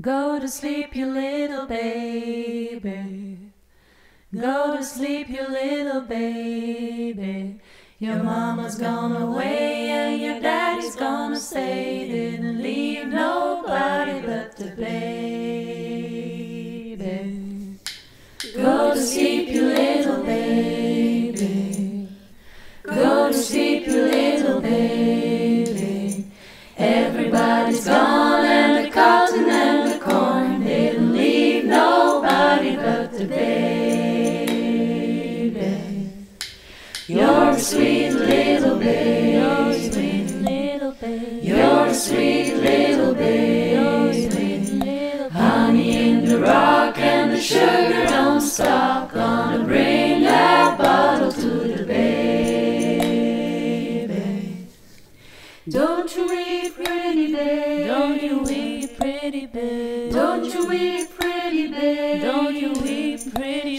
Go to sleep, you little baby. Go to sleep, you little baby. Your mama's gone away and your daddy's gonna stay. Didn't leave nobody but the baby. Go to sleep, you little baby. Go to sleep, you little baby. Everybody's gone the baby. You're a sweet little baby. You're a sweet little baby. You're a sweet little baby. You're sweet little Honey in the rock and the sugar don't stop. Gonna bring a bottle to the baby. Don't you weep, pretty baby. Don't you weep, pretty baby. Don't you weep, pretty baby. Don't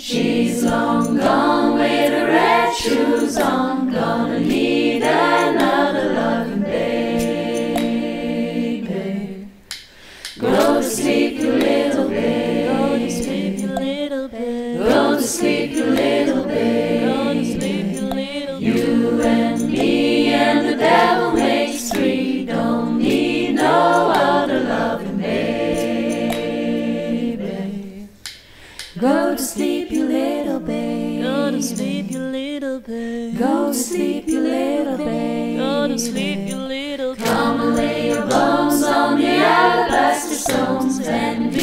She's long gone with her red shoes on. Go to sleep, you little babe. Go to sleep, you little babe. Go to sleep, you little babe. Go to sleep, you little babe. Come and lay your bones on the alabaster stones and